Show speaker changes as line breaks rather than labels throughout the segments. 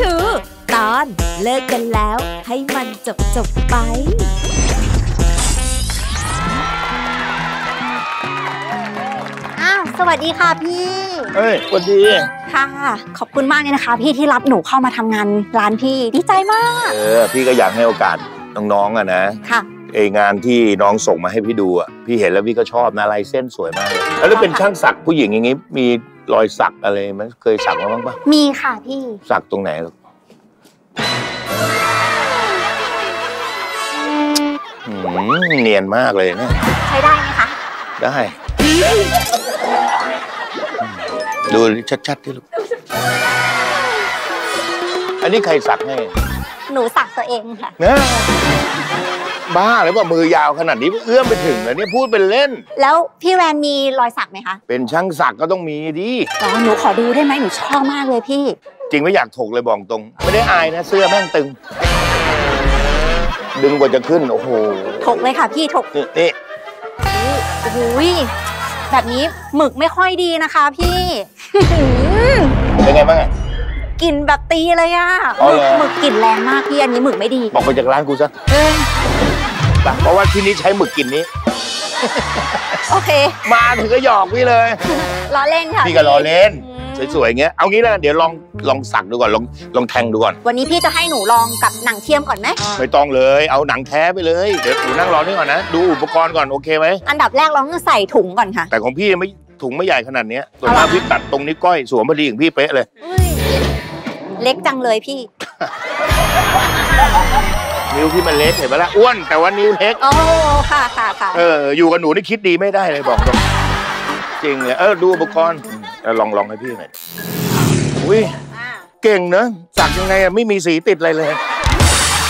to ตอนเลิกกันแล้วให้มันจบจบๆไป
อ้าว สวัสดีค่ะพี่
เอ้ยสวันดี
ค่ะ ขอบคุณมากเลยนะคะ พี่ที่รับหนูเข้ามาทำงานร้านพี่ ดีใจมาก
เออ พี่ก็อยากให้โอกาสน้องๆอะนะ
ค่ะ
ไองานที่น้องส่งมาให้พี่ดูอะพี่เห็นแล้วพี่ก็ชอบนะลายเส้นสวยมากเลยแล้วเป็นช่างสักผู้หญิงอย่างงี้มีรอยสักอะไรไหมเคยสักมาบ้างปะ
มีค่ะพี่
สักตรงไหนลูกอืมเนียนมากเลยเนี่ย
ใช้ได้ไหมคะ
ได้ ดูชัดๆที่ลูก อันนี้ใครสักให้
หนูสักตัวเองค่ะ
นะ บ้าหรือเปล่ามือยาวขนาดนี้เอื้อมไปถึงแล้วเนี่ยพูดเป็นเล่น
แล้วพี่แวนมีรอยสักไหมคะ
เป็นช่างสักก็ต้องมีดิ
อ๋อหนูขอดูได้ไหมหนูชอบมากเลยพี่
จริงไม่อยากถกเลยบอกตรง ไม่ได้อายนะเสื้อแม่งตึง ดึงกว่าจะขึ้นโอ้โห
ถกเลยค่ะพี่ถก
นี่นี่
โอ้โหยแบบนี้หมึกไม่ค่อยดีนะคะ พี่
เป็นไงบ้างอะ
กลิ่นแบบตีเลยอะ
อ๋อเหรอ
หมึกกลิ่นแรงมากพี่อันนี้หมึกไม่ดี
บอกไปจากร้านกูซะ
เออ
ไปเพราะว่าที่นี้ใช้หมึกกลินนี้
โอเค
มาถึงก็หยอกพี่เลย
ล้อเล่นค่ะ
พี่ก็ล้อเล่น
อืม
สวยๆอย่างเงี้ยเอางี้แล้วกันเดี๋ยวลองลองสักดูก่อนลองลองแทงดูก่อน
วันนี้พี่จะให้หนูลองกับหนังเทียมก่อนไหม
ไม่ต้องเลย เอาหนังแท้ไปเลยเดี๋ยวหนูนั่งรอนี่ก่อนนะดูอุปกรณ์ก่อนโอเคไหม
อันดับแรกเราต้องใส่ถุงก่อนค่ะ
แต่ของพี่ไม่ถุงไม่ใหญ่ขนาดเนี้ยส่วนมากพี่ตัดตรงนี้วก้อยสวมพอดีอย่างพี่เป๊ะเลย
เล็กจังเลยพี่
นิ้วพี่มันเล็กเห็นไหมล่ะอ้วนแต่ว่านิ้วเล็ก
โอ้ค่ะค่ะค่ะ
เอออยู่กับหนูนี่คิดดีไม่ได้เลยบอกตรงจริงเลยเออดูอุปกรณ์เออลองลองให้พี่หน่อยอุ้ย
อ่า
เก่งเนอะสักยังไงอะไม่มีสีติดอะไรเลย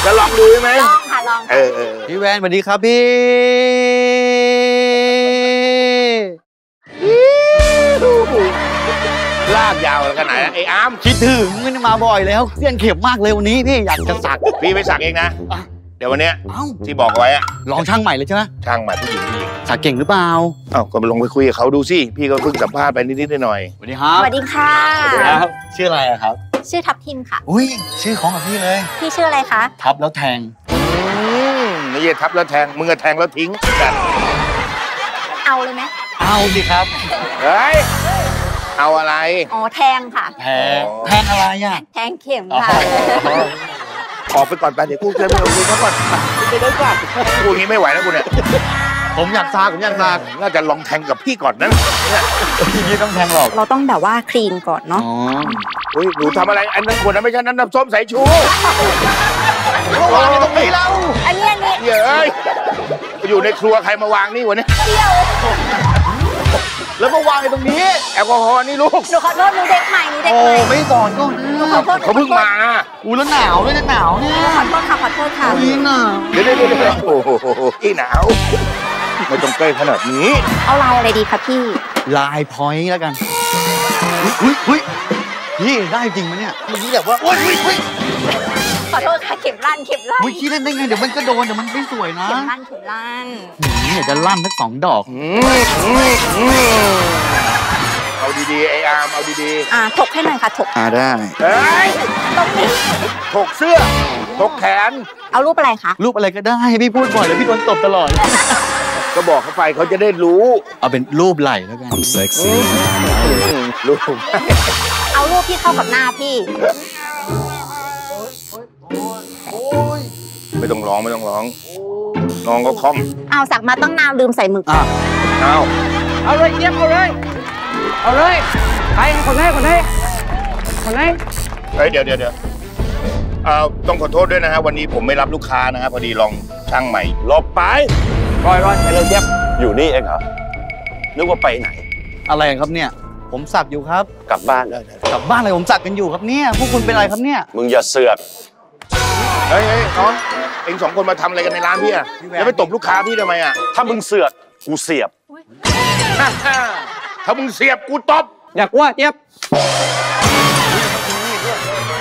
จะลองดูใช่ไหม
ลองค่ะลอง
เออเออ
พี่แวนสวัสดีครับพี่
ลากยาวแล้วกันไหนอะไอ้อาร์ม
คิดถึงไม่ได้มาบ่อยแล้วเสี้ยนเข็มมากเลยวันนี้พี่อยากจะสัก
พี่ไปสักเองนะ
อะ
เดี๋ยววันเนี้ย
เอ้า
ที่บอกไว้อะ
ลองช่างใหม่เลยใช่ไหม
ช่างใหม่ผู้หญิงผู้หญิง
สักเก่งหรือเปล่า
เอ้าก็ลงไปคุยกับเขาดูสิพี่ก็เพิ่งสัมภาษณ์ไปนิดๆหน่อย
สวัสดีครับ
สวัสดีค่ะ
ครับชื่ออะไรอะครับ
ชื่อทับทิมค่ะ
อุ้ยชื่อของกับพี่เลย
พี่ชื่ออะไรคะ
ทับแล้วแทง
ๆอืมนี่อย่าทับแล้วแทงมึงก็แทงแล้วทิ้งกัน
เอาเลยไหม
เอาสิครับ
เฮ้ย เอาอะไร
อ๋อแทงค่ะ
แทงแทงอะไรอะ
แทงเข็ม
อ๋อ
ค่ะ
ออกไปก่อนไปเดี๋ยวกูจะไปเอาคุยเขาก่อนไปเดินก่อนกูอย่างนี้ไม่ไหวแล้วกูเนี่ย
ผมอยากสักผมอยากสัก
น่าจะลองแทงกับพี่ก่อนนะเนี่ย
พี่ต้องแทงหรอก
เราต้องแบบว่าคลีนก่อน
อ๋อ
เนาะ
เฮ้ยหนูทำอะไร อันนั้นขวดนั้นไม่ใช่นั้นน้ำส้มสายชู
ก็วางอยู่ตรงนี้แล้ว
อันนี้อันนี้
เย้ยอยู่ในครัวใครมาวางนี่วะเนี่ย
แล้วมาวางอยู่ตรงนี้
แอลกอฮอล์นี่ลูก
หนูขอโทษหนูเด็กใหม่หนูเด็ก
โอ้
ใหม่
ไม่สอนก็
หนูขอโทษ
เขาเพิ่งมา
อูแล้วหนาวด้วยนะหนาวเนี่ย
ขอโทษค่ะขอโทษค่ะ
อุ้ยหนาว
เดี๋ยวเดี๋ยวเดี๋ยวโอ้โหอีหนาวไม่ต้องใกล้ขนาดนี้
เอาลายอะไรดีคะพี่
ลายพอยต์แล้วกันอุ้ยอุ้ยพี่ได้จริงไหมเนี่ยเมื่อกี้แบบว่าโอ้ยอุ้ยอุ้ย
ขอโทษค่ะเข็มลั่นเข็มลั่น
อุ้ยคิดเล่นได้ไงเดี๋ยวมันก็โดนเดี๋ยวมันไม่สวยนะ
เข็มลั่นเข็มลั่น
หืมอยากจะลั่นสักสองดอก
อืมอืมอืมเอาดีๆไออาร์มเอาดี
อ่าถกให้หน่อยค่ะถก
อ่าได้
ๆเฮ้ย
ตรงนี้
ถกเสื้อถกแขน
เอารูปอะไรคะ
รูปอะไรก็ได้พี่พูดบ่อยแล้วพี่โดนตบตลอด
ก็บอกเขาไปเขาจะได้รู้
เอาเป็นรูปไหล่แล้วกัน
อืมรู้
เอารูปที่เข้ากับหน้าพี่
ไม่ต้องร้องไม่ต้องร้องน้องก็คล่อม
เอาสักมาต้องนานลืมใส่หมึก
อะ
เอา
เอาเลยเจี๊ยบเอาเลยเอาเลยใครคนไหนคนไหนคนไหน
เฮ้ยเดี๋ยวเดี๋ยวเดี๋ยวเอ่อต้องขอโทษด้วยนะฮะวันนี้ผมไม่รับลูกค้านะฮะพอดีลองช่างใหม่หลบไป
รอยรอยไปเลยเจี๊ยบ
อยู่นี่เองเหรอนึกว่าไปไหน
อะไรครับเนี่ย ผมสักอยู่ครับ
กลับบ้าน
กลับบ้านอะไรผมสักกันอยู่ครับเนี่ยพวกคุณเป็นอะไรครับเนี่ย
มึงอย่าเสือก
เฮ้ยเฮ้ยน้องเองสองคนมาทำอะไรกันในร้านพี่อะ
พี่แหวน
แล้วไปตบลูกค้าพี่ทำไมอะ
ถ้ามึงเสือกกูเสียบ
ถ้ามึงเสียบกูตบ
อยากกลัวเจี๊ยบ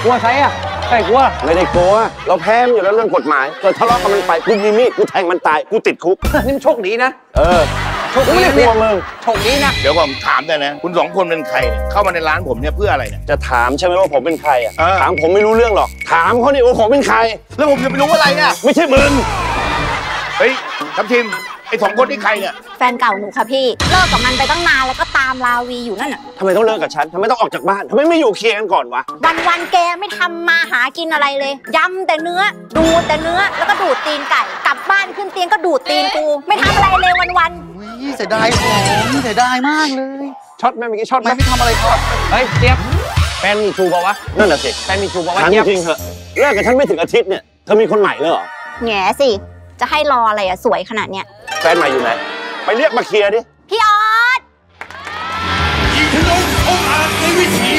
กลัวใครอะใครกลัว
ไม่ได้กลัว เราแพ้มันอยู่แล้วเรื่องกฎหมายเกิดทะเลาะกันมันไปกูมีมีดกูแทงมันตายกูติดคุก
นี่มันโชคดีนะ
เออ
โชคดีเนี่ยโชคนี้นะ
เดี๋ยวผมถามแต่นะ คุณสองคนเป็นใครเนี่ยเข้ามาในร้านผมเนี่ยเพื่ออะไรเนี่ย
จะถามใช่ไหมว่าผมเป็นใครอะถามผมไม่รู้เรื่องหรอก ถามเขาเนี่ยว่าผมเป็นใคร
แล้วผมจะไปรู้อะไรเนี่ย
ไม่ใช่มึง
เฮ้ยทัพทิมไอ้สองคนนี่ใครเนี่ย
แฟนเก่าหนูค่ะพี่ เลิกกับมันไปตั้งนานแล้วก็ตามลาวีอยู่นั่นน่ะ
ทำไมต้องเลิกกับฉัน ทำไมต้องออกจากบ้าน ทำไมไม่อยู่เคียงกันก่อนวะ
วันวันแกไม่ทำมาหากินอะไรเลยยำแต่เนื้อ ดูแต่เนื้อแล้วก็ดูดตีนไก่ กลับบ้านขึ้นเตียงก็ดูดตีนกู ไม่ทำอะไรเลยวันวัน
เสียดายผมเสียดายมากเลย
ช็อตแม่เมื่อกี้ช็อตแำไห
ไมมไม่ทำอะไรเอา
เฮ้ยเจี๊ยบแฟนมีชูเปล่าวะ
นั่นแหละสิ
แฟนมีชูเปล่วะ
ถา
เจี๊ยบ
จริงๆเถอะเลิกกับฉันไม่ถึงอาทิตย์เนี่ยเธอมีคนใหม่เลยเหรอ
แง่สิ จะให้รออะไรอะสวยขนาดเนี้ย
แฟนใหม่อยู่ไหนไปเรียกมาเคลียร์ดิ
พี่ออสยิงทะลุองอาจในวิถี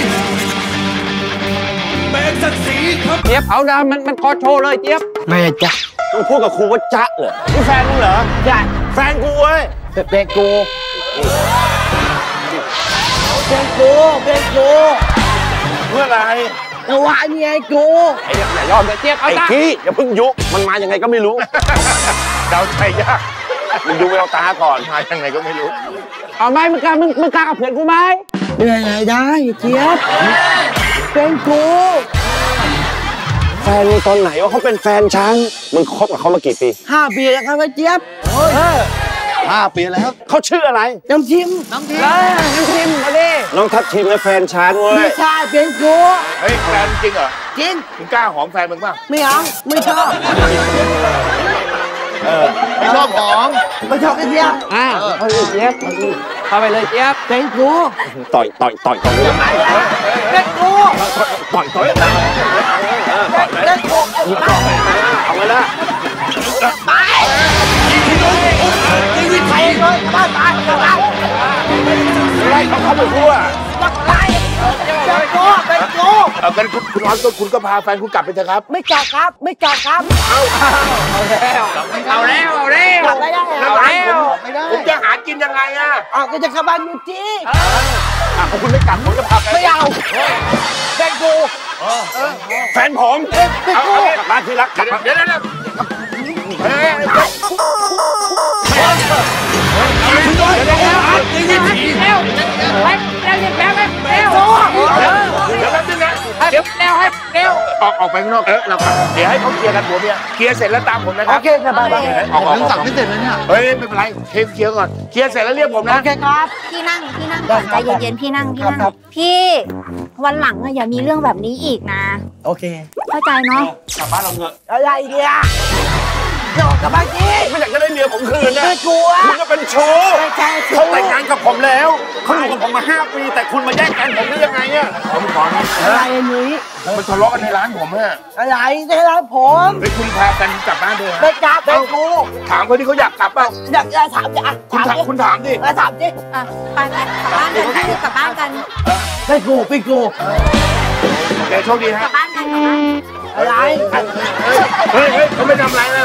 แบกศักดิ์ศรีครับ
เจี๊ยบเอาดามันมันคอโชว์เลยเจี๊ยบ
ม่จ้ะ
มึงพูดกับครูว่าจ๊ะเหรอนี่แฟนมึงเหรอ
จ้ะ
แฟนกูเว้ย
แบงโกแบงโกแบงโก
เมื่อไร
เอาวะนี่ไอ้โกไอ้อย่ายอมเลยเจี๊ยบ
ไอ้ขี้อย่าเพิ่งยุมันมาอย่างไงก็ไม่รู้
เดาใจยาก
มึงดูแววตาก่อน
มาอย่างไงก็ไม่รู้
เอาไหมมึงกล้ามึงมึงกล้ากับเพื่อนกูไหมเหนื่อยไหได้เจี๊ยบเป็นกู
แฟนตอนไหนว่าเขาเป็นแฟนช้างมึงคบกับเขามากี่ปี
ห้าปีแล้วครับเจี๊ยบเออ
ห้าปีแล้ว
เขาชื่ออะไร
น้ำทิม น้ำทิมน้ำทิมมาดิ
น้องทัพทิมและแฟนฉันเว้ย
ไม่ใช่เป็นกู
เฮ้ยแฟนจริงเหรอ
จริง
มึงกล้าหอมแฟนมึงป่ะ
ไม่เอาไม่ชอบเออ
ไม่ชอบหอม
ไม่ชอบไอ้เจี๊ยบอ่าเออเจี๊ยบเข้าไปเลยเจี๊ยบเป็นกู
ต่อยต่อยต่อยต่อยเป็
นกู
ต่อยต่อย
เป็นกู
เอามาละ
ไปเขา
ไป
พูเป็นกูเอา
งั้นคุณคุณร้อนก็คุณก็พาแฟนคุณกลับไปเถอะครับ
ไม่กลับครับ ไม่กลับครับ เอาเอาแล้วเอาแล้วเอาแล้วกลับไม่ได้เอาแล้ว
ไม่ได้
ผมจะหากินยังไงอะ
อ๋อก็จะขับบ้านยูจี
อะคุณไม่กลับผมจะพาไป
ไม่เอาเป็นกู
แฟนผม
เป็นกู
กลับบ้านที่รัก
เดี๋ยวเดี๋ยวเดี๋ย
ว
ออกออกไปข้างนอกเออเรากลับเดี๋ยวให้เขาเคลียร์กันผัวเมียเคลียร์เสร็จแล้วตามผมนะค
โอ
รับ
เคครับบ้างบ้ง
ออกออก
สั่งไม่เสร็จแล้เนี่ย
เฮ้ยไม่เป็นไรเคลียร์เคลียร์ก่อนเคลียร์เสร็จแล้วเรียกผมนะ
โอเคครับ
พี่นั่งพี่นั่งก่อนใจเย็นๆพี่นั่งพี่นั่งพี่วันหลังอะอย่ามีเรื่องแบบนี้อีกนะ
โอเค
เข้าใจเนาะ
กลับบ้านเราเถอะ
อะไรเนี่ย จกกับบ้างสิ
ไม่อยากจะได้เมียผมคืนนะ
ชัว
คุณก็เป็นชู้เขาแต่งงานกับผมแล้วเขาอยู่กับผมมาห้าปี แต่คุณมาแย่งแฟนผมได้ยังไงเนี่ย
ผมขอนะ
อะไรนี้
มันทะเลาะกันในร้านผมฮะ
อะไรในร้านผม
ไปคุณพากันกลับบ้านเถอะ
ไปกลับไปกู
ถามคนที่เขาอยากกลับเปล่า
อยากถามอยา
คุณถามคุณถามดิ
ถามดิ
ไปไปกลับบ้านกันกลับบ้านกัน
ไปกูไปกู
โอเคโชคดีฮะก
ลับบ้านกันกลับบ้าน
อะไร
เฮ้ยเฮ้ยเขาไม่ทำไรแล้ว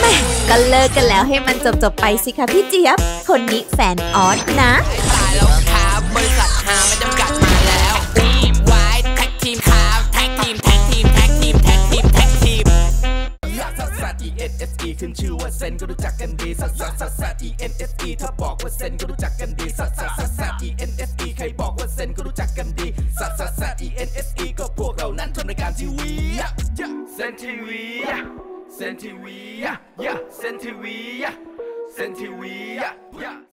แม่ก็เลิกกันแล้วให้มันจบจบไปสิคะพี่เจี๊ยบ คนนี้แฟนออสนะ
ตายแล้วครับบริษัทหาไม่จำกัดมาแล้วทีมไวท์แท็กทีมครับแท็กทีมแท็กทีมแท็กทีมแท็กทีมแท็กทีมสัสสัส E N S E ขึ้นชื่อว่าเซนก็รู้จักกันดีสัสสัสสัสสั E N S E ถ้าบอกว่าเซนก็รู้จักกันดีสัสสัสสัสสัส E N S E ใครบอกว่าเซนก็รู้จักกันดีสัสสัสสัส E N S E ก็พวกเรานั้นทำรายการทีวีเซนทีวี Sentiwia, yeah, Sentiwia, Sentiwia, yeah.